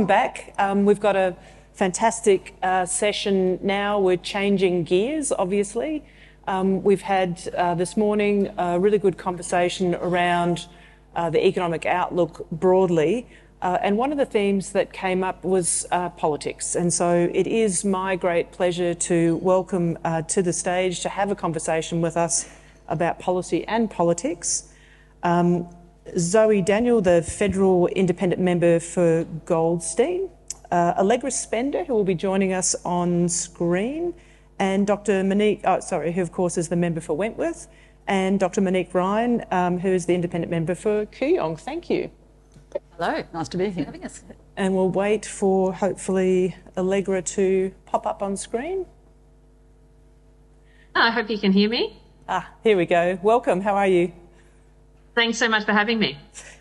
Welcome back. Um, we've got a fantastic uh, session now. We're changing gears, obviously. Um, we've had uh, this morning a really good conversation around uh, the economic outlook broadly. Uh, and one of the themes that came up was uh, politics. And so it is my great pleasure to welcome uh, to the stage to have a conversation with us about policy and politics. Um, Zoe Daniel, the federal independent member for Goldstein, uh, Allegra Spender, who will be joining us on screen, and Dr. Monique, oh, sorry, who of course is the member for Wentworth, and Dr. Monique Ryan, um, who is the independent member for Kooyong. Thank you. Hello, nice to be here. Having us. And we'll wait for hopefully Allegra to pop up on screen. I hope you can hear me. Ah, here we go. Welcome. How are you? Thanks so much for having me.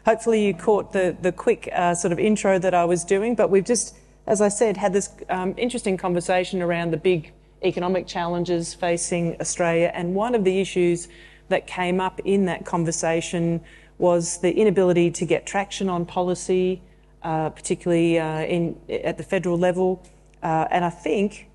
Hopefully, you caught the, the quick uh, sort of intro that I was doing, but we've just, as I said, had this um, interesting conversation around the big economic challenges facing Australia. And one of the issues that came up in that conversation was the inability to get traction on policy, uh, particularly uh, in, at the federal level. Uh, and I think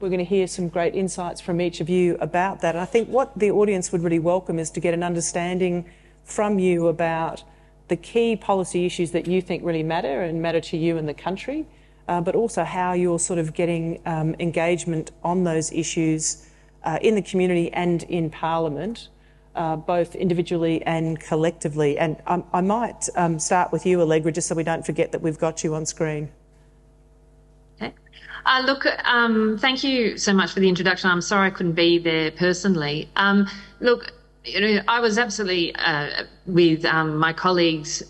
we're going to hear some great insights from each of you about that. And I think what the audience would really welcome is to get an understanding from you about the key policy issues that you think really matter and matter to you and the country, uh, but also how you're sort of getting um, engagement on those issues uh, in the community and in Parliament, uh, both individually and collectively. And um, I might um, start with you, Allegra, just so we don't forget that we've got you on screen. Okay. Uh, look, um, thank you so much for the introduction. I'm sorry I couldn't be there personally. Um, look, you know, I was absolutely uh, with um, my colleagues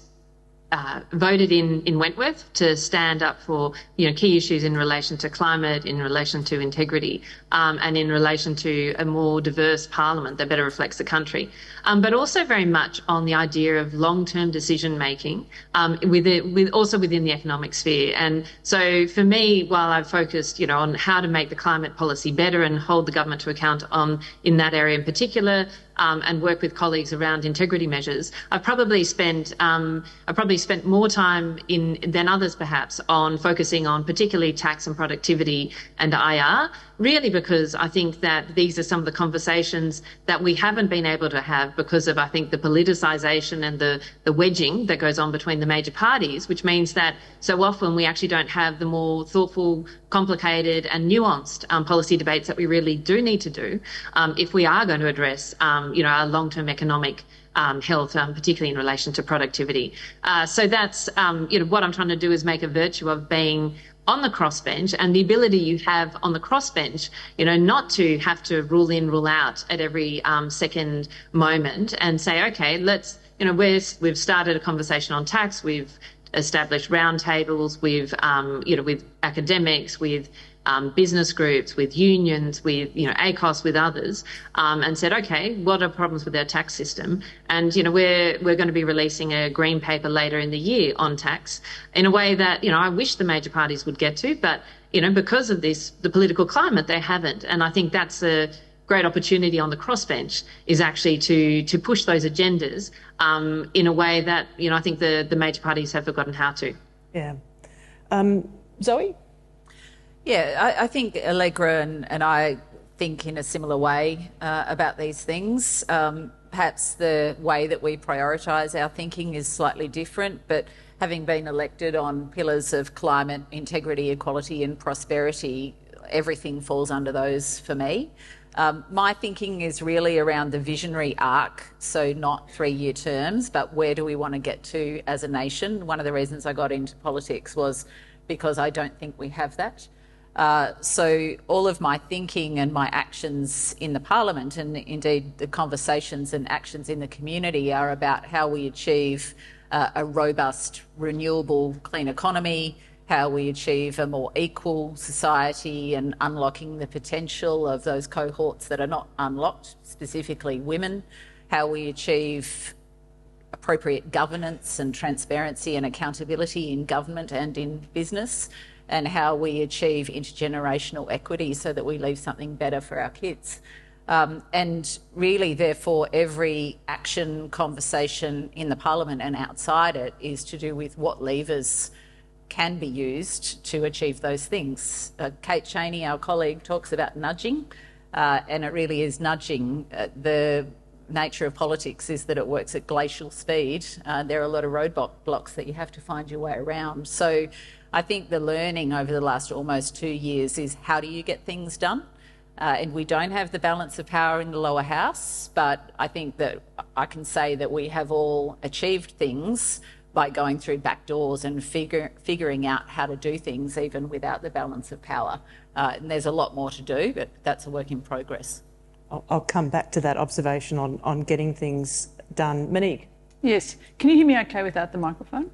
uh, voted in, in Wentworth to stand up for you know key issues in relation to climate, in relation to integrity, um, and in relation to a more diverse parliament that better reflects the country, um, but also very much on the idea of long-term decision making um, with it, with also within the economic sphere. And so for me, while I've focused you know on how to make the climate policy better and hold the government to account on in that area in particular, um, and work with colleagues around integrity measures, I've probably spent um, I've probably spent more time in than others perhaps on focusing on particularly tax and productivity and IR really because I think that these are some of the conversations that we haven't been able to have because of, I think, the politicisation and the, the wedging that goes on between the major parties, which means that so often we actually don't have the more thoughtful, complicated and nuanced um, policy debates that we really do need to do um, if we are going to address, um, you know, our long-term economic um, health, um, particularly in relation to productivity. Uh, so that's, um, you know, what I'm trying to do is make a virtue of being on the crossbench and the ability you have on the crossbench, you know, not to have to rule in, rule out at every um, second moment and say, okay, let's, you know, we're, we've started a conversation on tax, we've established roundtables with, um, you know, with academics, with um, business groups, with unions, with you know ACOSS, with others, um, and said, okay, what are problems with our tax system? And you know we're we're going to be releasing a green paper later in the year on tax in a way that you know I wish the major parties would get to, but you know because of this the political climate they haven't, and I think that's a great opportunity on the crossbench is actually to to push those agendas um, in a way that you know I think the the major parties have forgotten how to. Yeah, um, Zoe. Yeah, I, I think Allegra and, and, I think in a similar way uh, about these things. Um, perhaps the way that we prioritise our thinking is slightly different, but having been elected on pillars of climate, integrity, equality, and prosperity, everything falls under those for me. Um, my thinking is really around the visionary arc, so not three year terms, but where do we want to get to as a nation? One of the reasons I got into politics was because I don't think we have that. Uh, so all of my thinking and my actions in the parliament, and indeed the conversations and actions in the community, are about how we achieve uh, a robust, renewable, clean economy, how we achieve a more equal society, and unlocking the potential of those cohorts that are not unlocked, specifically women, how we achieve appropriate governance and transparency and accountability in government and in business and how we achieve intergenerational equity so that we leave something better for our kids. Um, and really, therefore, every action conversation in the parliament and outside it is to do with what levers can be used to achieve those things. Uh, Kate Chaney, our colleague, talks about nudging, uh, and it really is nudging. Uh, the nature of politics is that it works at glacial speed. Uh, there are a lot of roadblocks that you have to find your way around. So I think the learning over the last almost two years is how do you get things done? Uh, and we don't have the balance of power in the lower house, but I think that I can say that we have all achieved things by going through back doors and figure, figuring out how to do things even without the balance of power. Uh, and there's a lot more to do, but that's a work in progress. I'll, I'll come back to that observation on, on getting things done. Monique. Yes. Can you hear me okay without the microphone?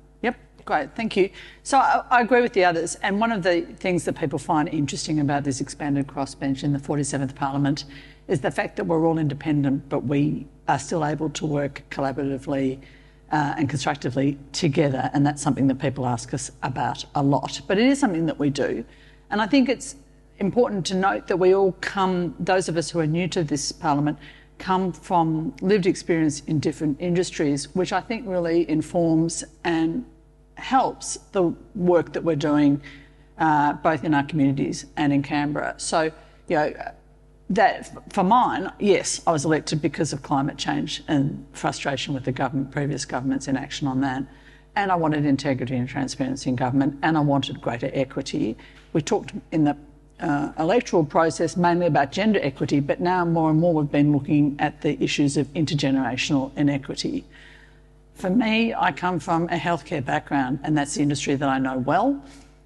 Great, thank you. So I, I, agree with the others, and one of the things that people find interesting about this expanded crossbench in the 47th Parliament is the fact that we're all independent, but we are still able to work collaboratively uh, and constructively together, and that's something that people ask us about a lot. But it is something that we do, and I think it's important to note that we all come, those of us who are new to this Parliament, come from lived experience in different industries, which I think really informs and helps the work that we're doing uh, both in our communities and in Canberra. So, you know, that for mine, yes, I was elected because of climate change and frustration with the government, previous government's inaction on that. And I wanted integrity and transparency in government, and I wanted greater equity. We talked in the uh, electoral process mainly about gender equity, but now more and more we've been looking at the issues of intergenerational inequity. For me, I come from a healthcare background, and that's the industry that I know well.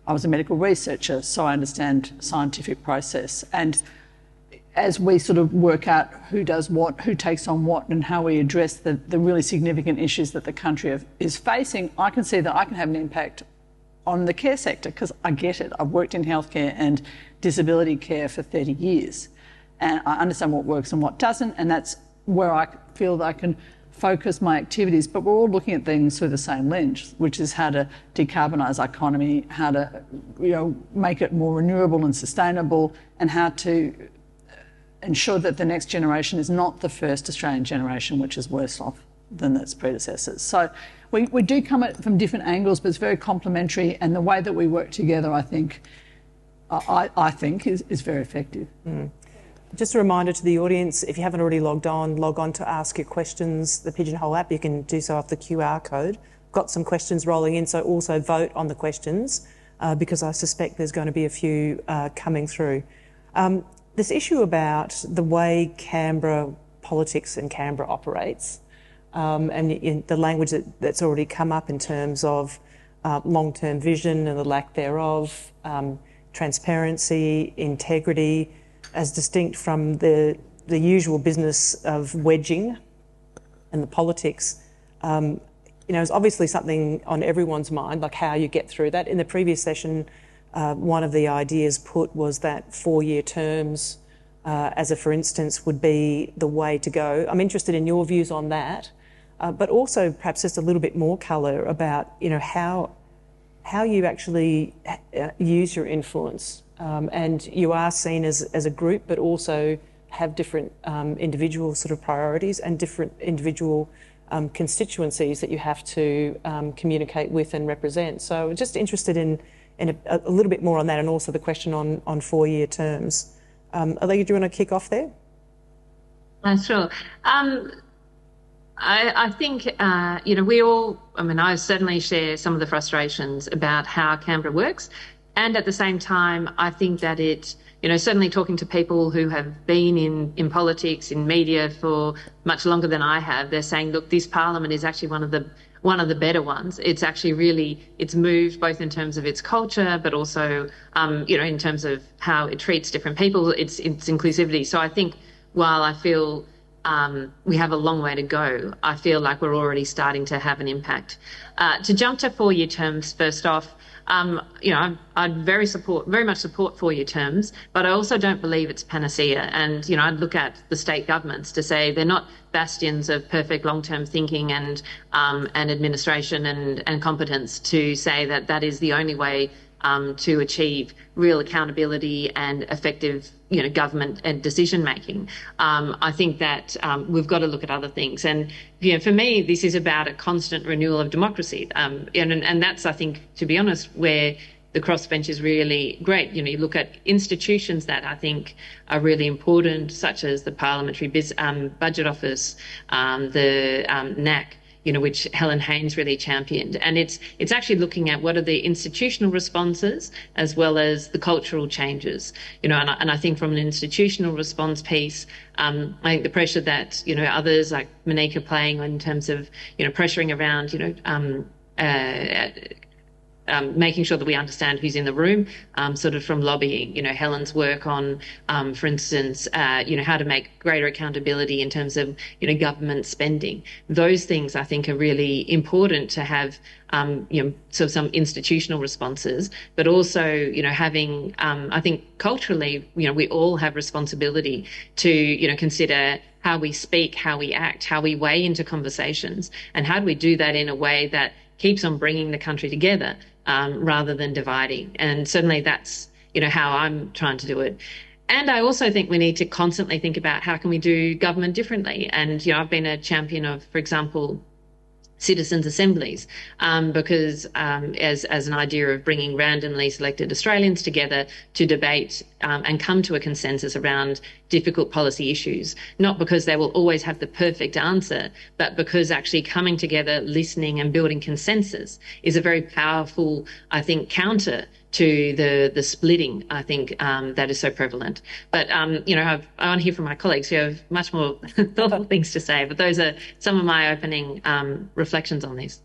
I was a medical researcher, so I understand scientific process. And as we sort of work out who does what, who takes on what, and how we address the, the really significant issues that the country is facing, I can see that I can have an impact on the care sector because I get it. I've worked in healthcare and disability care for 30 years, and I understand what works and what doesn't, and that's where I feel that I can focus my activities, but we're all looking at things through the same lens, which is how to decarbonise our economy, how to you know make it more renewable and sustainable, and how to ensure that the next generation is not the first Australian generation which is worse off than its predecessors. So we, we do come at it from different angles, but it's very complementary, and the way that we work together, I think, I, I think, is, is very effective. Mm. Just a reminder to the audience, if you haven't already logged on, log on to ask your questions, the Pigeonhole app. You can do so off the QR code. Got some questions rolling in, so also vote on the questions uh, because I suspect there's going to be a few uh, coming through. Um, this issue about the way Canberra politics and Canberra operates, um, and the language that, that's already come up in terms of uh, long term vision and the lack thereof, um, transparency, integrity as distinct from the, the usual business of wedging and the politics, um, you know, is obviously something on everyone's mind, like how you get through that. In the previous session, uh, one of the ideas put was that four-year terms, uh, as a for instance, would be the way to go. I'm interested in your views on that, uh, but also perhaps just a little bit more colour about, you know, how how you actually uh, use your influence um, and you are seen as, as a group, but also have different um, individual sort of priorities and different individual um, constituencies that you have to um, communicate with and represent. So, just interested in, in a, a, little bit more on that, and also the question on, on four year terms. Um, Allegra, do you want to kick off there? Uh, sure. Um, I, I, think, uh, you know, we all, I mean, I certainly share some of the frustrations about how Canberra works. And at the same time, I think that it, you know, certainly talking to people who have been in, in politics, in media for much longer than I have, they're saying, look, this parliament is actually one of the one of the better ones. It's actually really it's moved both in terms of its culture, but also um, you know in terms of how it treats different people. It's its inclusivity. So I think while I feel um, we have a long way to go, I feel like we're already starting to have an impact. Uh, to jump to four year terms, first off, um, you know, I'd, very support, very much support four-year terms, but I also don't believe it's panacea. And you know, I'd look at the state governments to say they're not bastions of perfect long-term thinking and um, and administration and and competence to say that that is the only way um, to achieve real accountability and effective, you know, government and decision making. Um, I think that um, we've got to look at other things. And you know, for me, this is about a constant renewal of democracy. Um, and, and that's, I think, to be honest, where the crossbench is really great. You know, you look at institutions that I think are really important, such as the Parliamentary Biz, um, Budget Office, um, the um, NAC, you know, which Helen Haines really championed. And it's it's actually looking at what are the institutional responses as well as the cultural changes. You know, and I, and I think from an institutional response piece, um, I think the pressure that you know others like are playing in terms of you know pressuring around you know. Um, uh, um, making sure that we understand who's in the room, um, sort of from lobbying. You know, Helen's work on, um, for instance, uh, you know, how to make greater accountability in terms of, you know, government spending. Those things I think are really important to have, um, you know, sort of some institutional responses, but also, you know, having, um, I think culturally, you know, we all have responsibility to, you know, consider how we speak, how we act, how we weigh into conversations, and how do we do that in a way that keeps on bringing the country together um, rather than dividing. And certainly that's, you know, how I'm trying to do it. And I also think we need to constantly think about how can we do government differently. And, you know, I've been a champion of, for example, citizens' assemblies, um, because um, as as an idea of bringing randomly selected Australians together to debate um, and come to a consensus around difficult policy issues, not because they will always have the perfect answer, but because actually coming together, listening, and building consensus is a very powerful, I think, counter to the the splitting. I think um, that is so prevalent. But um, you know, I've, I want to hear from my colleagues who have much more thoughtful things to say. But those are some of my opening um, reflections on this.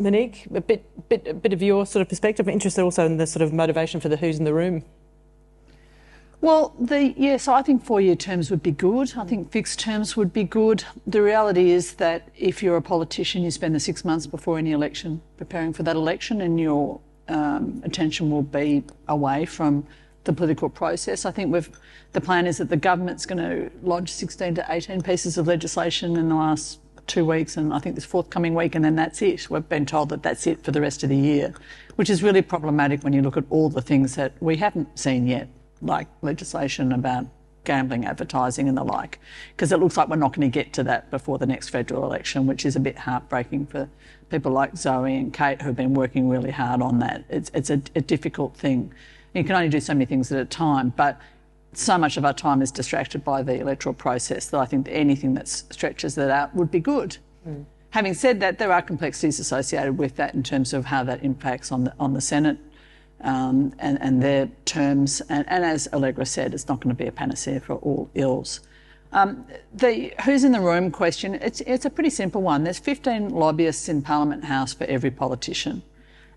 Monique, a bit, bit, a bit of your sort of perspective. I'm interested also in the sort of motivation for the who's in the room. Well, the yeah, so I think four-year terms would be good. I think fixed terms would be good. The reality is that if you're a politician, you spend the six months before any election preparing for that election, and your um, attention will be away from the political process. I think we've the plan is that the government's going to lodge 16 to 18 pieces of legislation in the last two weeks, and I think this forthcoming week, and then that's it. We've been told that that's it for the rest of the year, which is really problematic when you look at all the things that we haven't seen yet like legislation about gambling advertising and the like, because it looks like we're not going to get to that before the next federal election, which is a bit heartbreaking for people like Zoe and Kate who've been working really hard on that. It's, it's a, a difficult thing. You can only do so many things at a time, but so much of our time is distracted by the electoral process that I think that anything that stretches that out would be good. Mm. Having said that, there are complexities associated with that in terms of how that impacts on the, on the Senate um, and, and, their terms. And, and, as Allegra said, it's not going to be a panacea for all ills. Um, the who's in the room question, it's, it's a pretty simple one. There's 15 lobbyists in Parliament House for every politician.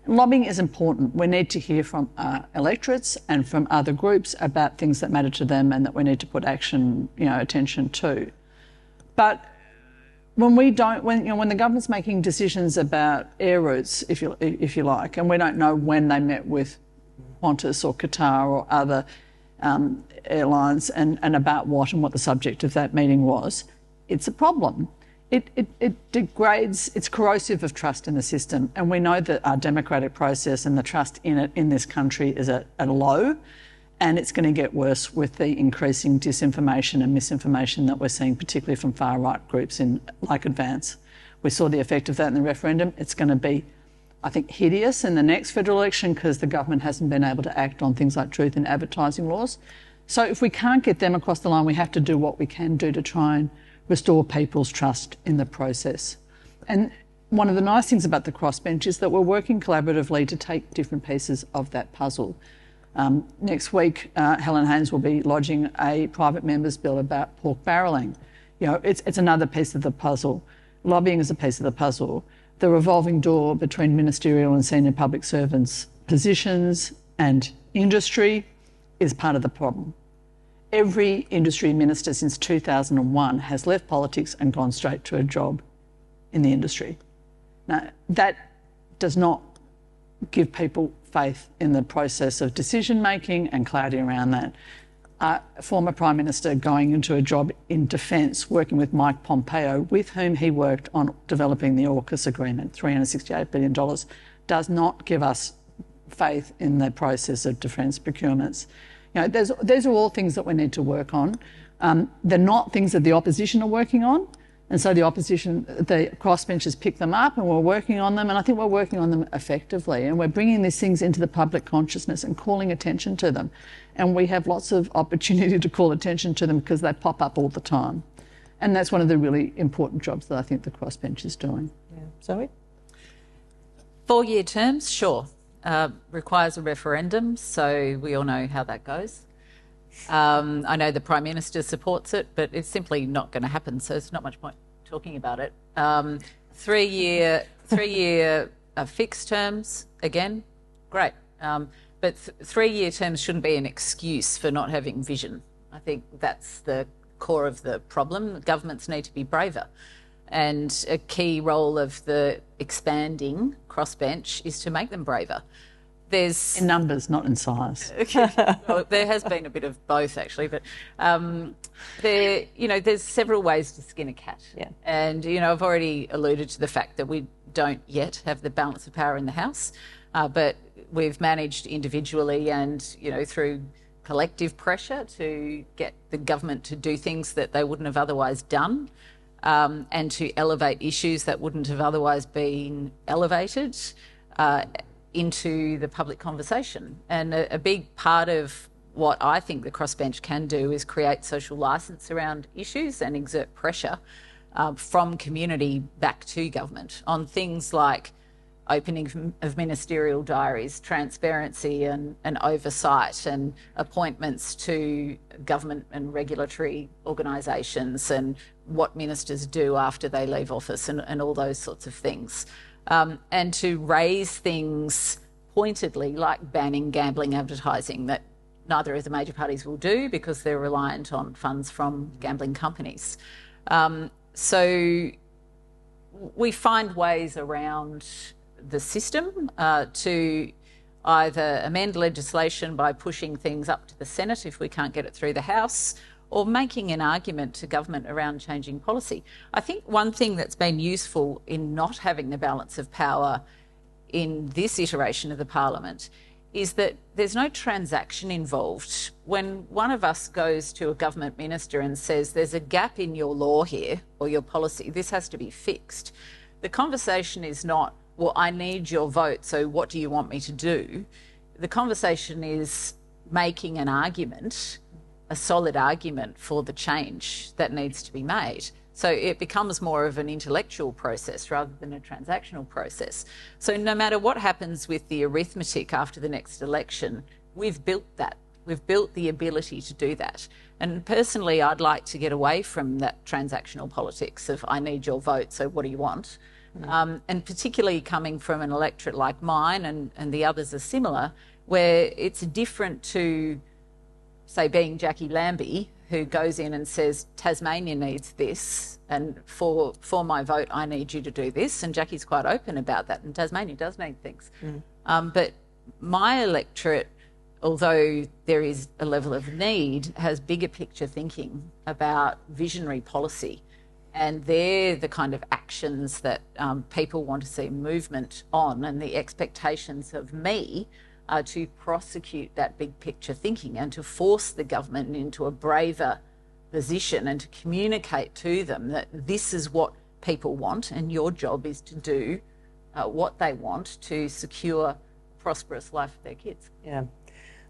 Lobbying is important. We need to hear from uh, electorates and from other groups about things that matter to them and that we need to put action, you know, attention to. But when we don't, when you know, when the government's making decisions about air routes, if you if you like, and we don't know when they met with Qantas or Qatar or other um, airlines and, and about what and what the subject of that meeting was, it's a problem. It, it, it degrades, it's corrosive of trust in the system. And we know that our democratic process and the trust in it in this country is at, at a low and it's going to get worse with the increasing disinformation and misinformation that we're seeing, particularly from far right groups in like Advance. We saw the effect of that in the referendum. It's going to be, I think, hideous in the next federal election because the government hasn't been able to act on things like truth in advertising laws. So if we can't get them across the line, we have to do what we can do to try and restore people's trust in the process. And one of the nice things about the crossbench is that we're working collaboratively to take different pieces of that puzzle. Um, next week, uh, Helen Haines will be lodging a private member's bill about pork barrelling. You know, it's, it's another piece of the puzzle. Lobbying is a piece of the puzzle. The revolving door between ministerial and senior public servants' positions and industry is part of the problem. Every industry minister since 2001 has left politics and gone straight to a job in the industry. Now, that does not give people faith in the process of decision making and clarity around that. Uh, former Prime Minister going into a job in defence, working with Mike Pompeo, with whom he worked on developing the AUKUS agreement, $368 billion, does not give us faith in the process of defence procurements. You know, those, those are all things that we need to work on. Um, they're not things that the opposition are working on. And so the opposition, the crossbenchers pick them up and we're working on them. And I think we're working on them effectively. And we're bringing these things into the public consciousness and calling attention to them. And we have lots of opportunity to call attention to them because they pop up all the time. And that's one of the really important jobs that I think the crossbench is doing. Yeah. Zoe? Four year terms, sure. Uh, requires a referendum, so we all know how that goes. Um, I know the Prime Minister supports it, but it's simply not going to happen, so it's not much point talking about it. Um, three year, three year uh, fixed terms, again, great. Um, but th- three year terms shouldn't be an excuse for not having vision. I think that's the core of the problem. Governments need to be braver. And a key role of the expanding crossbench is to make them braver. There's In numbers, not in size. well, there has been a bit of both actually, but um, there, you know, there's several ways to skin a cat. Yeah. And you know, I've already alluded to the fact that we don't yet have the balance of power in the House, uh, but we've managed individually and you know through collective pressure to get the government to do things that they wouldn't have otherwise done. Um, and to elevate issues that wouldn't have otherwise been elevated uh, into the public conversation. And a, a, big part of what I think the crossbench can do is create social license around issues and exert pressure uh, from community back to government on things like opening of ministerial diaries, transparency and, and oversight, and appointments to government and regulatory organisations, and what ministers do after they leave office, and, and all those sorts of things. Um, and to raise things pointedly, like banning gambling advertising, that neither of the major parties will do because they're reliant on funds from gambling companies. Um, so we find ways around the system uh, to either amend legislation by pushing things up to the Senate if we can't get it through the House, or making an argument to government around changing policy. I think one thing that's been useful in not having the balance of power in this iteration of the Parliament is that there's no transaction involved. When one of us goes to a government minister and says, There's a gap in your law here or your policy, this has to be fixed, the conversation is not, well, I need your vote, so what do you want me to do? The conversation is making an argument, a solid argument for the change that needs to be made. So it becomes more of an intellectual process rather than a transactional process. So no matter what happens with the arithmetic after the next election, we've built that. We've built the ability to do that. And personally, I'd like to get away from that transactional politics of I need your vote, so what do you want? Mm. Um, and particularly coming from an electorate like mine and, and the others are similar, where it's different to, say, being Jacqui Lambie, who goes in and says, Tasmania needs this, and for, for my vote, I need you to do this. And Jacqui's quite open about that, and Tasmania does need things. Mm. Um, but my electorate, although there is a level of need, has bigger picture thinking about visionary policy and they're the kind of actions that um, people want to see movement on, and the expectations of me are to prosecute that big picture thinking and to force the government into a braver position and to communicate to them that this is what people want, and your job is to do uh, what they want to secure a prosperous life for their kids. Yeah,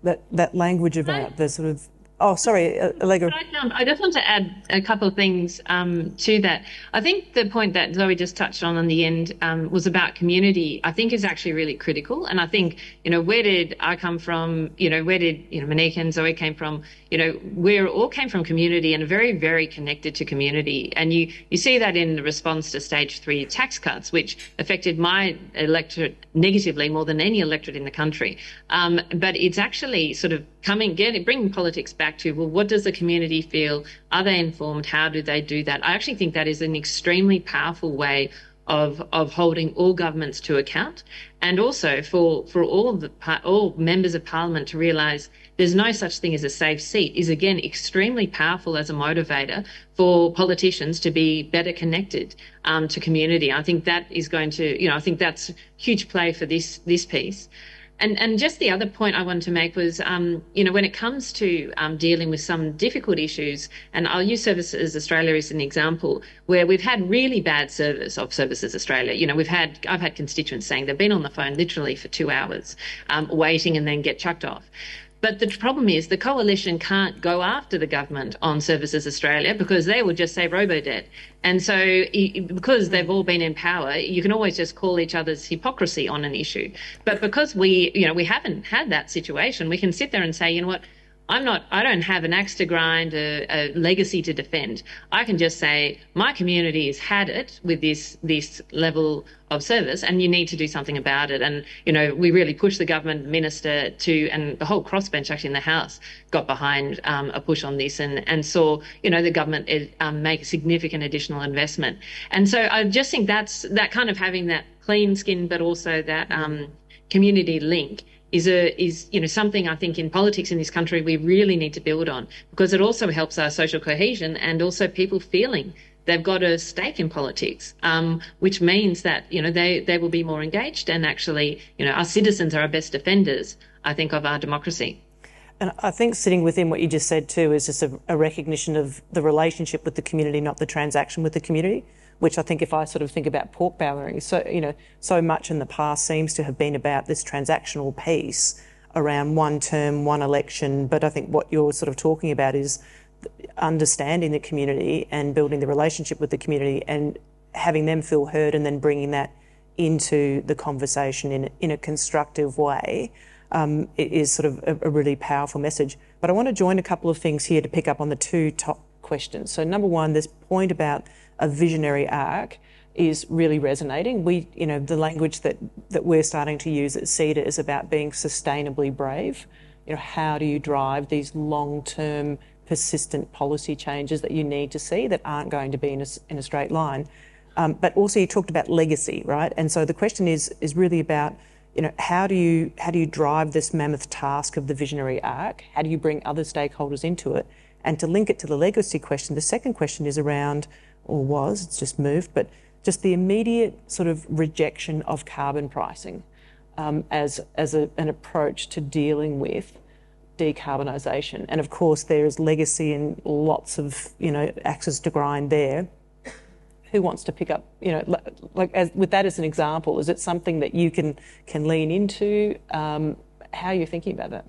that that language about the sort of Oh, sorry, uh, Allegra. I just want to add a couple of things um, to that. I think the point that Zoe just touched on in the end um, was about community. I think is actually really critical. And I think, you know, where did I come from? You know, where did, you know, Monique and Zoe came from? You know, we all came from community and very, very connected to community. And you, you see that in the response to stage three tax cuts, which affected my electorate negatively more than any electorate in the country. Um, but it's actually sort of coming, getting, bringing politics back to, well, what does the community feel? Are they informed? How do they do that? I actually think that is an extremely powerful way of of holding all governments to account, and also for for all the all members of parliament to realise there's no such thing as a safe seat is again extremely powerful as a motivator for politicians to be better connected um, to community. I think that is going to you know I think that's huge play for this this piece. And and just the other point I wanted to make was, um, you know, when it comes to um, dealing with some difficult issues, and I'll use Services Australia as an example, where we've had really bad service of Services Australia. You know, we've had I've had constituents saying they've been on the phone literally for two hours, um, waiting and then get chucked off. But the problem is the coalition can't go after the government on Services Australia because they will just say robo-debt. And so because they've all been in power, you can always just call each other's hypocrisy on an issue. But because we, you know, we haven't had that situation, we can sit there and say, you know what, I'm not, I don't have an axe to grind, a, a, legacy to defend. I can just say my community has had it with this, this level of service and you need to do something about it. And, you know, we really pushed the government minister to, and the whole crossbench actually in the House got behind um, a push on this and, and saw, you know, the government um, make a significant additional investment. And so I just think that's, that kind of having that clean skin, but also that um, community link is a is you know something I think in politics in this country we really need to build on because it also helps our social cohesion and also people feeling they've got a stake in politics, um, which means that you know they they will be more engaged and actually you know our citizens are our best defenders I think of our democracy. And I think sitting within what you just said too is just a, a recognition of the relationship with the community, not the transaction with the community which I think if I sort of think about pork barrelling, so, you know, so much in the past seems to have been about this transactional piece around one term, one election. But I think what you're sort of talking about is understanding the community and building the relationship with the community and having them feel heard and then bringing that into the conversation in, in a constructive way um, is sort of a, a really powerful message. But I want to join a couple of things here to pick up on the two top questions. So number one, this point about a visionary arc is really resonating. We, you know, the language that, that we're starting to use at CEDA is about being sustainably brave. You know, how do you drive these long-term, persistent policy changes that you need to see that aren't going to be in a, in a straight line? Um, but also, you talked about legacy, right? And so the question is is really about, you know, how do you how do you drive this mammoth task of the visionary arc? How do you bring other stakeholders into it? And to link it to the legacy question, the second question is around or was, it's just moved, but just the immediate sort of rejection of carbon pricing um, as, as a, an approach to dealing with decarbonisation. And of course, there is legacy and lots of, you know, axes to grind there. Who wants to pick up, you know, like as, with that as an example, is it something that you can, can lean into? Um, how are you thinking about that?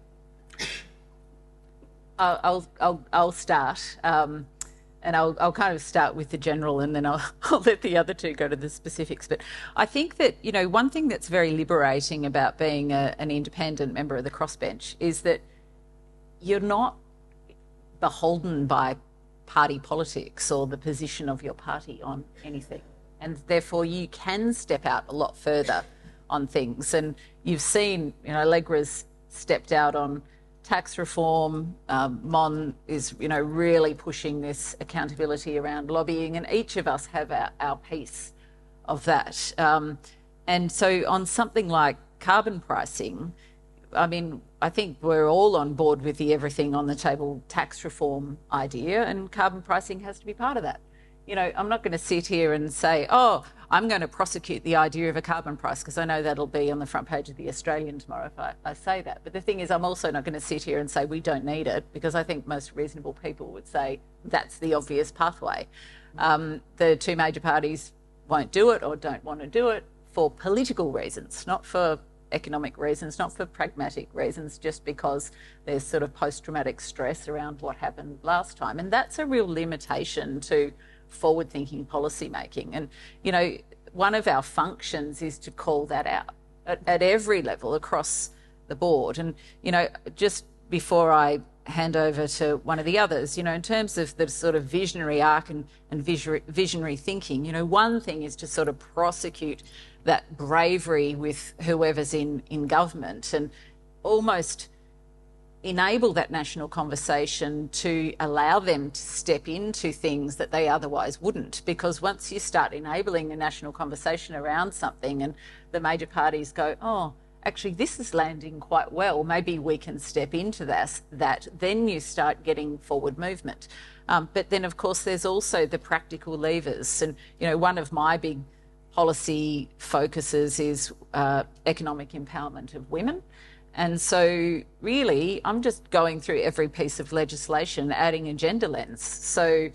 I'll, I'll, I'll start. Um, and I'll, I'll kind of start with the general and then I'll, I'll let the other two go to the specifics. But I think that, you know, one thing that's very liberating about being a, an independent member of the crossbench is that you're not beholden by party politics or the position of your party on anything. And therefore, you can step out a lot further on things. And you've seen, you know, Allegra's stepped out on tax reform. Um, Mon is, you know, really pushing this accountability around lobbying, and each of us have our, our piece of that. Um, and so, on something like carbon pricing, I mean, I think we're all on board with the everything on the table tax reform idea, and carbon pricing has to be part of that. You know, I'm not going to sit here and say, oh, I'm going to prosecute the idea of a carbon price because I know that'll be on the front page of The Australian tomorrow if I, I, say that. But the thing is, I'm also not going to sit here and say we don't need it because I think most reasonable people would say that's the obvious pathway. Um, the two major parties won't do it or don't want to do it for political reasons, not for economic reasons, not for pragmatic reasons, just because there's sort of post traumatic stress around what happened last time. And that's a real limitation to forward thinking policy making. And, you know, one of our functions is to call that out at, at every level across the board. And, you know, just before I hand over to one of the others, you know, in terms of the sort of visionary arc and, and visionary thinking, you know, one thing is to sort of prosecute that bravery with whoever's in, in government and almost enable that national conversation to allow them to step into things that they otherwise wouldn't. Because once you start enabling a national conversation around something and the major parties go, oh, actually this is landing quite well, maybe we can step into this, that then you start getting forward movement. Um, but then, of course, there's also the practical levers. And, you know, one of my big policy focuses is uh, economic empowerment of women. And so, really, I'm just going through every piece of legislation, adding a gender lens. So,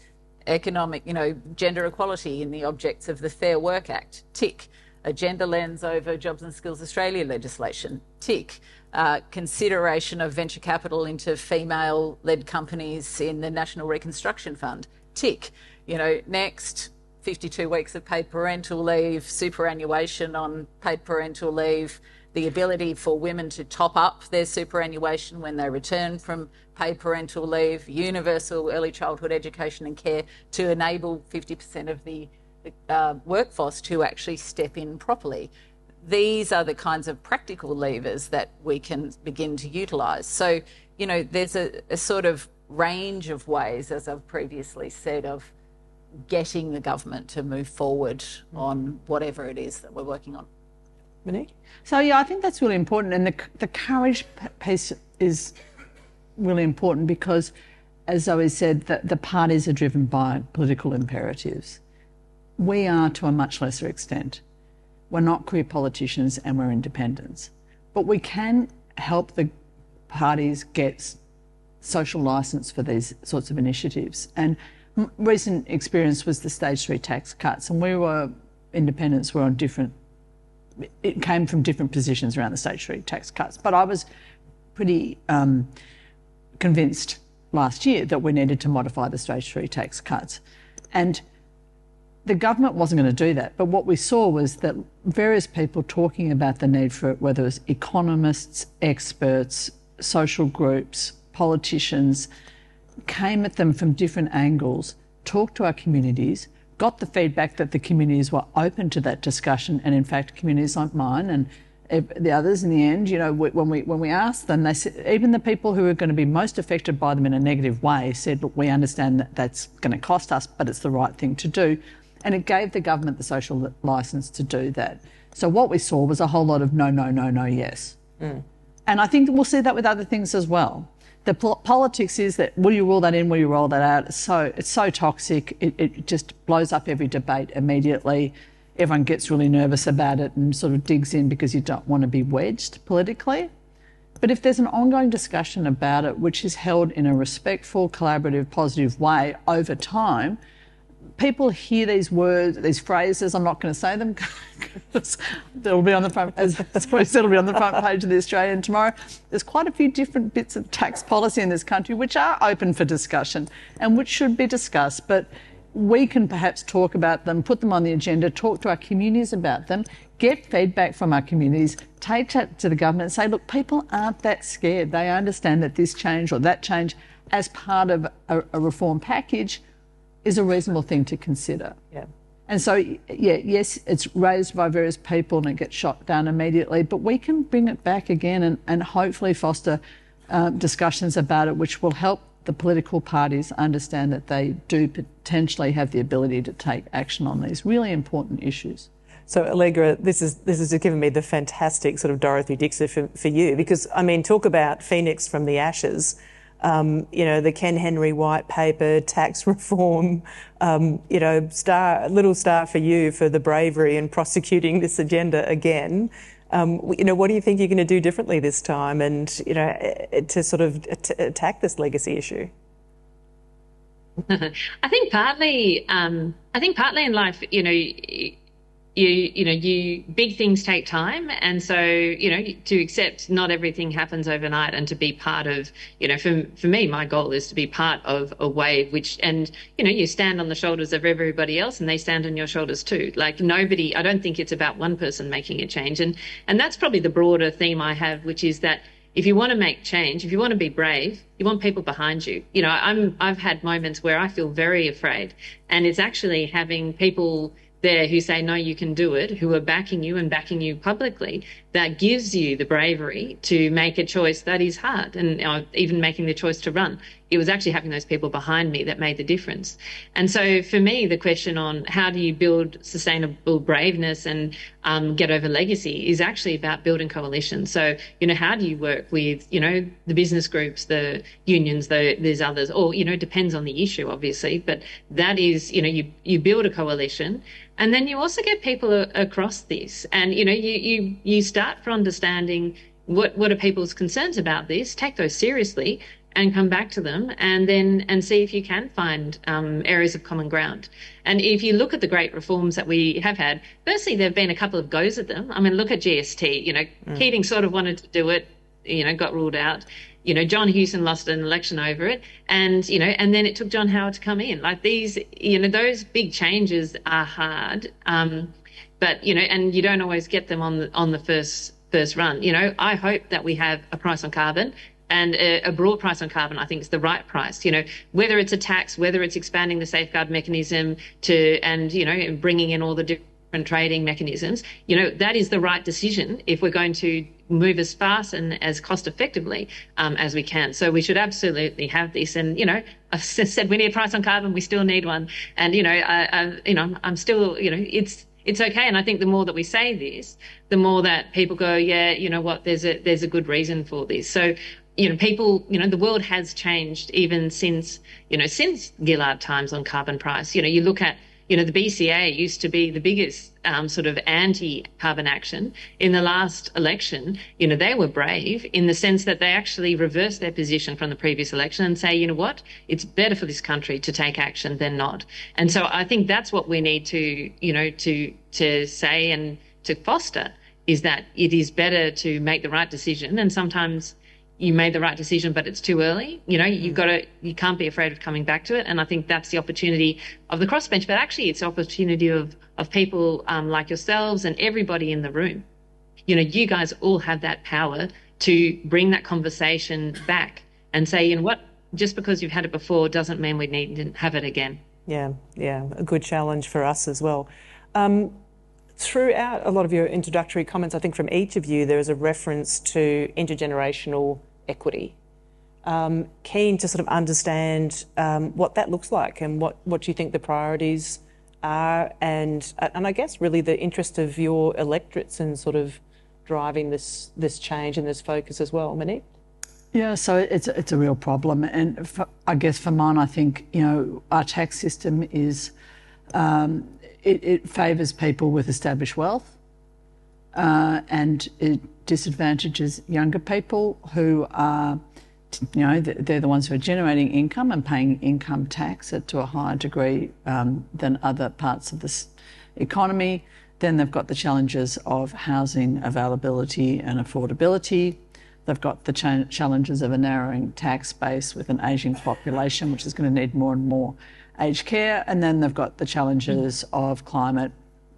economic, you know, gender equality in the objects of the Fair Work Act, tick. A gender lens over Jobs and Skills Australia legislation, tick. Uh, consideration of venture capital into female led companies in the National Reconstruction Fund, tick. You know, next, 52 weeks of paid parental leave, superannuation on paid parental leave, the ability for women to top up their superannuation when they return from paid parental leave, universal early childhood education and care to enable 50% of the uh, workforce to actually step in properly. These are the kinds of practical levers that we can begin to utilise. So, you know, there's a, a sort of range of ways, as I've previously said, of getting the government to move forward on whatever it is that we're working on. Monique? So yeah, I think that's really important, and the the courage piece is really important because, as Zoe said, the, the parties are driven by political imperatives. We are to a much lesser extent. We're not queer politicians and we're independents, but we can help the parties get social license for these sorts of initiatives. And recent experience was the stage three tax cuts, and we were independents we were on different it came from different positions around the stage three tax cuts. But I was pretty um, convinced last year that we needed to modify the stage three tax cuts. And the government wasn't going to do that. But what we saw was that various people talking about the need for it, whether it was economists, experts, social groups, politicians, came at them from different angles, talked to our communities, got the feedback that the communities were open to that discussion, and in fact, communities like mine and the others in the end, you know, when we when we asked them, they said even the people who are going to be most affected by them in a negative way said, "Look, we understand that that's going to cost us, but it's the right thing to do," and it gave the government the social license to do that. So what we saw was a whole lot of no, no, no, no, yes, mm. and I think we'll see that with other things as well the politics is that will you rule that in, will you roll that out? It's so it's so toxic. It, it just blows up every debate immediately. Everyone gets really nervous about it and sort of digs in because you don't want to be wedged politically. But if there's an ongoing discussion about it, which is held in a respectful, collaborative, positive way over time, people hear these words, these phrases. I'm not going to say them because they'll be on the front, as, as it'll be on the front page of the Australian tomorrow. There's quite a few different bits of tax policy in this country which are open for discussion and which should be discussed. But we can perhaps talk about them, put them on the agenda, talk to our communities about them, get feedback from our communities, take that to the government and say, look, people aren't that scared. They understand that this change or that change as part of a, a reform package is a reasonable thing to consider. Yeah. And so, yeah, yes, it's raised by various people and it gets shot down immediately, but we can bring it back again and, and hopefully foster uh, discussions about it, which will help the political parties understand that they do potentially have the ability to take action on these really important issues. So Allegra, this is this has given me the fantastic sort of Dorothy Dixer for, for you because I mean, talk about phoenix from the ashes um, you know, the Ken Henry White Paper, tax reform, um, you know, star, little star for you for the bravery in prosecuting this agenda again. Um, you know, what do you think you're going to do differently this time and, you know, eh, to sort of attack this legacy issue? I think partly, um, I think partly in life, you know, you you know you big things take time. And so you know to accept not everything happens overnight and to be part of you know for for me my goal is to be part of a wave which and you know you stand on the shoulders of everybody else and they stand on your shoulders too. Like nobody i don't think it's about one person making a change. And and that's probably the broader theme i have which is that if you want to make change, if you want to be brave, you want people behind you. You know, I'm I've had moments where I feel very afraid, and it's actually having people there who say, no, you can do it, who are backing you and backing you publicly, that gives you the bravery to make a choice that is hard and you even making the choice to run. It was actually having those people behind me that made the difference. And so for me, the question on how do you build sustainable braveness and um, get over legacy is actually about building coalitions. So, you know, how do you work with, you know, the business groups, the unions, the, there's others, or, you know, depends on the issue, obviously, but that is, you know, you, you build a coalition And then you also get people a- across this, and you know, you you you start for understanding what what are people's concerns about this, take those seriously, and come back to them, and then and see if you can find um, areas of common ground. And if you look at the great reforms that we have had, firstly, there have been a couple of goes at them. I mean, look at GST. You know, Keating sort of wanted to do it, you know, got ruled out you know, John Hewson lost an election over it, and you know, and then it took John Howard to come in. Like these, you know, those big changes are hard, um, but you know, and you don't always get them on the on the first first run. You know, I hope that we have a price on carbon. And a, a broad price on carbon, I think, is the right price. You know, whether it's a tax, whether it's expanding the safeguard mechanism to, and you know, bringing in all the different trading mechanisms, you know, that is the right decision if we're going to move as fast and as cost effectively um, as we can. So we should absolutely have this. And, you know, I've said we need a price on carbon, we still need one. And, you know, I, I, you know, I'm still, you know, it's, it's okay. And I think the more that we say this, the more that people go, yeah, you know what, there's a, there's a good reason for this. So, you know, people, you know, the world has changed even since, you know, since Gillard times on carbon price. You know, you look at, you know, the BCA used to be the biggest um, sort of anti-carbon action. In the last election, you know, they were brave in the sense that they actually reversed their position from the previous election and say, you know what, it's better for this country to take action than not. And so I think that's what we need to, you know, to to say and to foster is that it is better to make the right decision and sometimes you made the right decision, but it's too early. You know, you've got to, you can't be afraid of coming back to it. And I think that's the opportunity of the crossbench, but actually it's the opportunity of, of people um, like yourselves and everybody in the room. You know, you guys all have that power to bring that conversation back and say, you know what, just because you've had it before doesn't mean we need to have it again. Yeah, yeah, a good challenge for us as well. Um, throughout a lot of your introductory comments, I think from each of you, there is a reference to intergenerational equity. Um, keen to sort of understand um, what that looks like and what, what you think the priorities are, and and I guess really the interest of your electorates in sort of driving this this change and this focus as well, Monique. Yeah, so it's it's a real problem, and for, I guess for mine, I think you know our tax system is um, it, it favours people with established wealth, uh, and it disadvantages younger people who are, you know, they're the ones who are generating income and paying income tax to a higher degree um, than other parts of this economy. Then they've got the challenges of housing availability and affordability. They've got the cha- challenges of a narrowing tax base with an ageing population, which is going to need more and more aged care. And then they've got the challenges of climate,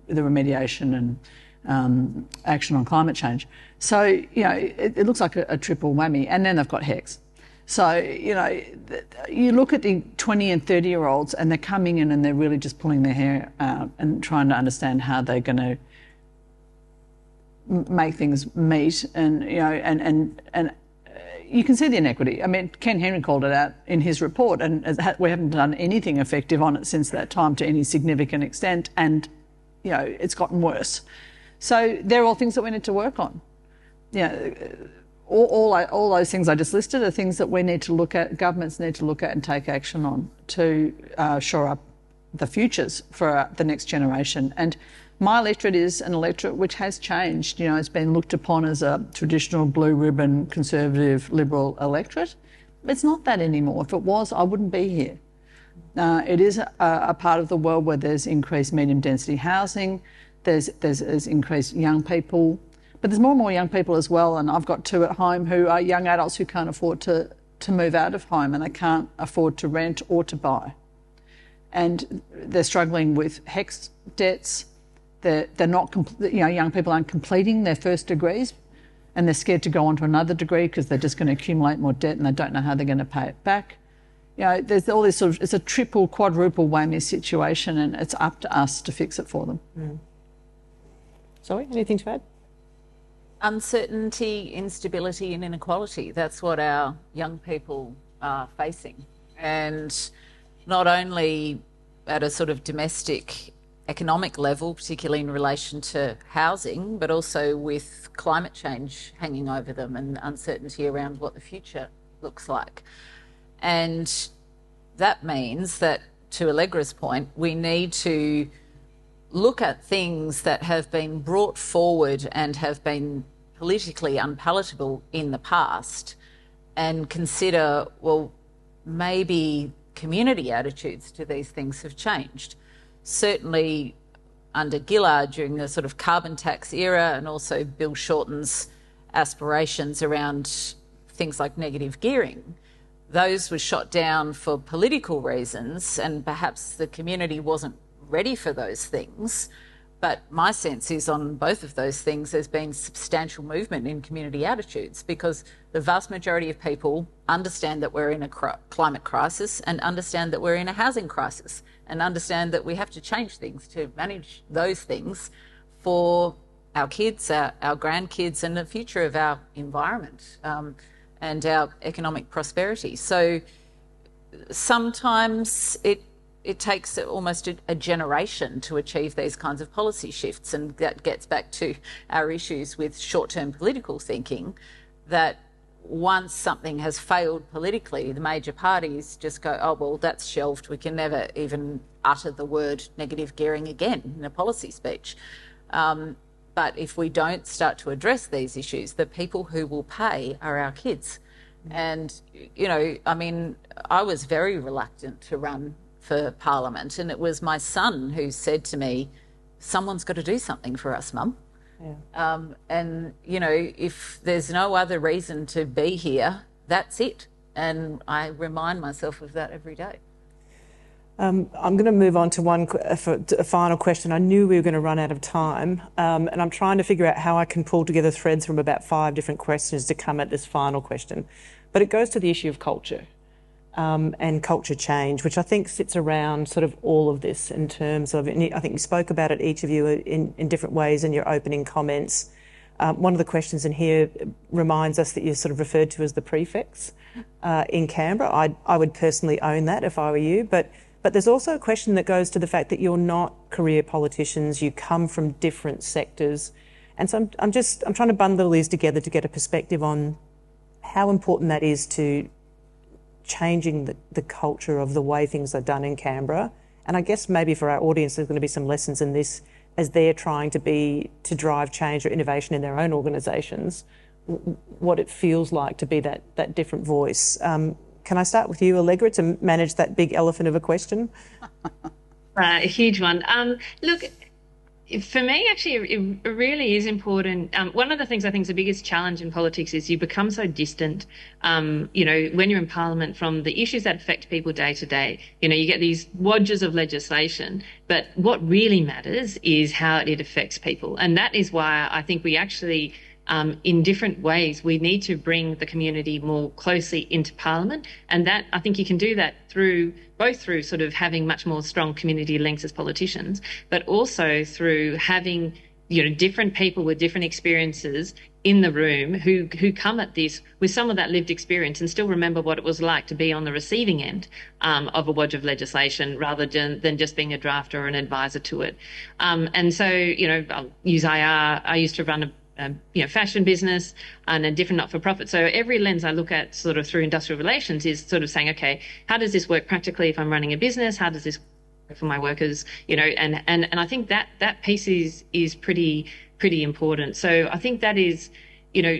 the remediation and um, action on climate change. So, you know, it, it looks like a, a, triple whammy. And then they've got HECS. So, you know, you look at the 20 and 30 year olds and they're coming in and they're really just pulling their hair out and trying to understand how they're going to make things meet and, you know, and, and, and uh, you can see the inequity. I mean, Ken Henry called it out in his report, and we haven't done anything effective on it since that time to any significant extent, and you know it's gotten worse. So they're all things that we need to work on. Yeah, all, all, all, those things I just listed are things that we need to look at, governments need to look at and take action on to uh, shore up the futures for uh, the next generation. And my electorate is an electorate which has changed. You know, it's been looked upon as a traditional blue ribbon conservative liberal electorate. It's not that anymore. If it was, I wouldn't be here. Uh, it is a, a, part of the world where there's increased medium density housing, there's, there's, there's increased young people, but there's more and more young people as well. And I've got two at home who are young adults who can't afford to, to move out of home and they can't afford to rent or to buy. And they're struggling with HECS debts. They're, they're not, you know, young people aren't completing their first degrees and they're scared to go on to another degree because they're just going to accumulate more debt and they don't know how they're going to pay it back. You know, there's all this sort of, it's a triple, quadruple whammy situation and it's up to us to fix it for them. Mm. Zoe, anything to add? Uncertainty, instability, and inequality. That's what our young people are facing. And not only at a sort of domestic economic level, particularly in relation to housing, but also with climate change hanging over them and uncertainty around what the future looks like. And that means that, to Allegra's point, we need to look at things that have been brought forward and have been politically unpalatable in the past and consider, well, maybe community attitudes to these things have changed. Certainly under Gillard during the sort of carbon tax era and also Bill Shorten's aspirations around things like negative gearing. Those were shot down for political reasons, and perhaps the community wasn't ready for those things. But my sense is on both of those things, there's been substantial movement in community attitudes because the vast majority of people understand that we're in a climate crisis and understand that we're in a housing crisis and understand that we have to change things to manage those things for our kids, our, our grandkids, and the future of our environment um, and our economic prosperity. So sometimes it it takes almost a, a, generation to achieve these kinds of policy shifts, and that gets back to our issues with short-term political thinking. That once something has failed politically, the major parties just go, "Oh well, that's shelved. We can never even utter the word negative gearing again in a policy speech." Um, but if we don't start to address these issues, the people who will pay are our kids. And, you know, I mean, I was very reluctant to run for Parliament, and it was my son who said to me, Someone's got to do something for us, Mum. Yeah. Um, and, you know, if there's no other reason to be here, that's it. And I remind myself of that every day. Um, I'm going to move on to one a, a final question. I knew we were going to run out of time, um, and I'm trying to figure out how I can pull together threads from about five different questions to come at this final question. But it goes to the issue of culture um, and culture change, which I think sits around sort of all of this in terms of. I think you spoke about it, each of you, in, in different ways in your opening comments. Um, one of the questions in here reminds us that you're sort of referred to as the prefects uh, in Canberra. I, I would personally own that if I were you, but but there's also a question that goes to the fact that you're not career politicians, you come from different sectors. And so I'm, I'm just I'm trying to bundle these together to get a perspective on how important that is to changing the, the culture of the way things are done in Canberra. And I guess maybe for our audience there's going to be some lessons in this as they're trying to be to drive change or innovation in their own organisations, what it feels like to be that that different voice. Um, can I start with you, Allegra, to manage that big elephant of a question? A huge one. Um, look, for me, actually, it really is important. Um, one of the things I think is the biggest challenge in politics is you become so distant, um, you know, when you're in Parliament from the issues that affect people day to day. You know, you get these wadges of legislation, but what really matters is how it affects people. And that is why I think we actually um, in different ways. We need to bring the community more closely into Parliament, and that I think you can do that through both through sort of having much more strong community links as politicians, but also through having you know different people with different experiences in the room who who come at this with some of that lived experience and still remember what it was like to be on the receiving end um, of a wodge of legislation rather than, than just being a drafter or an advisor to it. Um, and so, you know, I'll use IR. I used to run a um, you know, fashion business and a different not-for-profit. So every lens I look at sort of through industrial relations is sort of saying, okay, how does this work practically if I'm running a business? How does this work for my workers? You know, and, and, and I think that, that piece is, is pretty, pretty important. So I think that is, you know,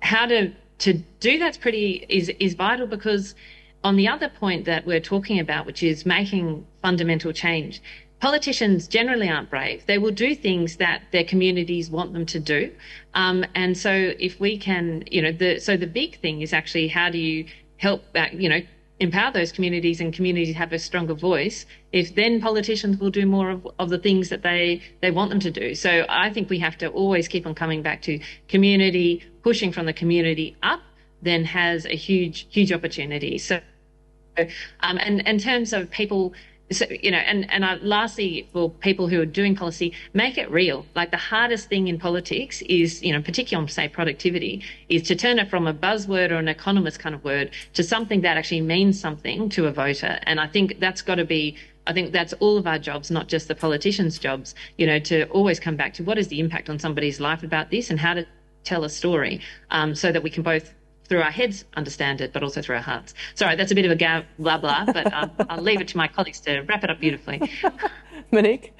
how to, to do that's pretty, is, is vital because on the other point that we're talking about, which is making fundamental change, politicians generally aren't brave. They will do things that their communities want them to do. Um, and so if we can, you know, the, so the big thing is actually how do you help, you know, empower those communities and communities have a stronger voice if then politicians will do more of, of the things that they, they want them to do. So I think we have to always keep on coming back to community, pushing from the community up then has a huge, huge opportunity. So, um, and in terms of people so you know and and uh, lastly for people who are doing policy make it real. Like the hardest thing in politics is you know particularly on say productivity is to turn it from a buzzword or an economist kind of word to something that actually means something to a voter. And i think that's got to be I think that's all of our jobs, not just the politicians' jobs, you know, to always come back to what is the impact on somebody's life about this and how to tell a story um, so that we can both through our heads understand it, but also through our hearts. Sorry, that's a bit of a blah blah, but um, I'll leave it to my colleagues to wrap it up beautifully. Monique?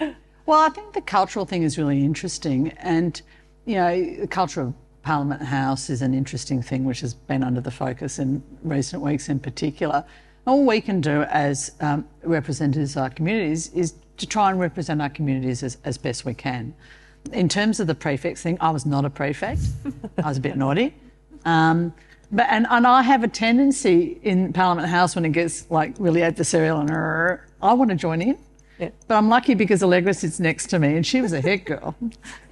Well, I think the cultural thing is really interesting. And, you know, the culture of Parliament House is an interesting thing which has been under the focus in recent weeks in particular. All we can do as um, representatives of our communities is to try and represent our communities as, as best we can. In terms of the prefects thing, I was not a prefect. I was a bit naughty. Um, but and, and I have a tendency in Parliament House when it gets like really adversarial and I want to join in. Yeah. But I'm lucky because Allegra sits next to me and she was a head girl.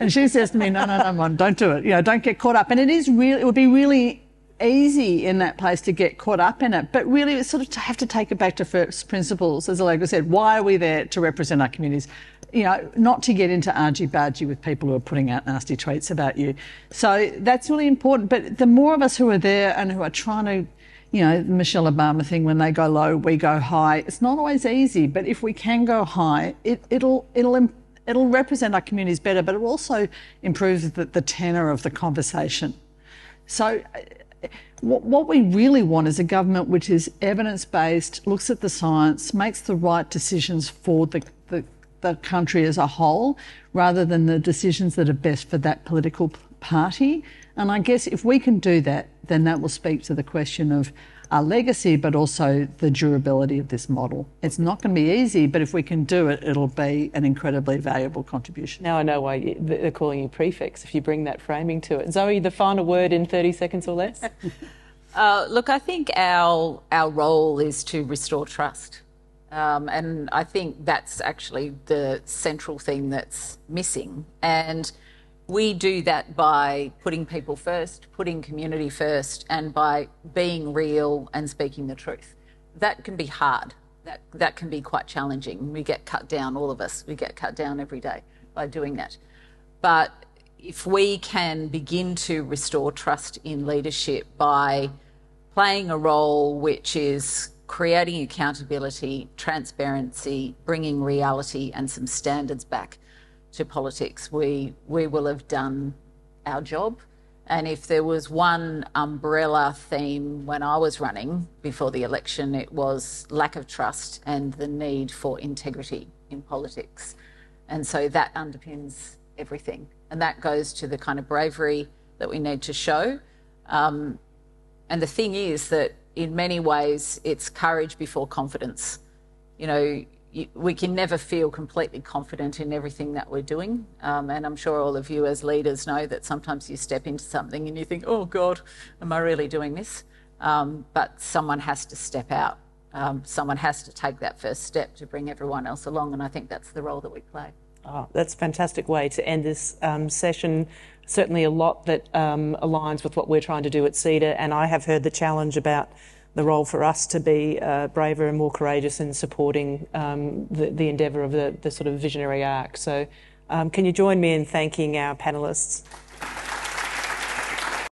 and she says to me, no, no, no, Mom, don't do it. You know, don't get caught up. And it is really, it would be really easy in that place to get caught up in it. But really, it's sort of to have to take it back to first principles. As Allegra said, why are we there to represent our communities? You know, not to get into argy-bargy with people who are putting out nasty tweets about you. So that's really important. But the more of us who are there and who are trying to you know, the Michelle Obama thing, when they go low, we go high. It's not always easy, but if we can go high, it, it'll, it'll, it'll represent our communities better, but it will also improves the, the tenor of the conversation. So, what, we really want is a government which is evidence based, looks at the science, makes the right decisions for the, the, the country as a whole, rather than the decisions that are best for that political party. And I guess if we can do that, then that will speak to the question of our legacy, but also the durability of this model. It's not going to be easy, but if we can do it, it'll be an incredibly valuable contribution. Now I know why you, they're calling you prefix if you bring that framing to it. Zoe, the final word in 30 seconds or less? Uh, look, I think our our role is to restore trust, um, and I think that's actually the central thing that's missing. And we do that by putting people first, putting community first, and by being real and speaking the truth. That can be hard. That, that can be quite challenging. We get cut down, all of us, we get cut down every day by doing that. But if we can begin to restore trust in leadership by playing a role which is creating accountability, transparency, bringing reality and some standards back to politics, we, we will have done our job. And if there was one umbrella theme when I was running before the election, it was lack of trust and the need for integrity in politics. And so that underpins everything. And that goes to the kind of bravery that we need to show. Um, and the thing is that in many ways, it's courage before confidence. You know, we can never feel completely confident in everything that we're doing. Um, and I'm sure all of you, as leaders, know that sometimes you step into something and you think, oh God, am I really doing this? Um, but someone has to step out. Um, someone has to take that first step to bring everyone else along. And I think that's the role that we play. Oh, that's a fantastic way to end this um, session. Certainly a lot that um, aligns with what we're trying to do at CEDA. And I have heard the challenge about the role for us to be uh, braver and more courageous in supporting um, the, the endeavour of the, the, sort of visionary arc. So, um, can you join me in thanking our panellists?